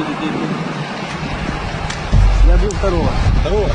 детей? Я бил второго. Второго?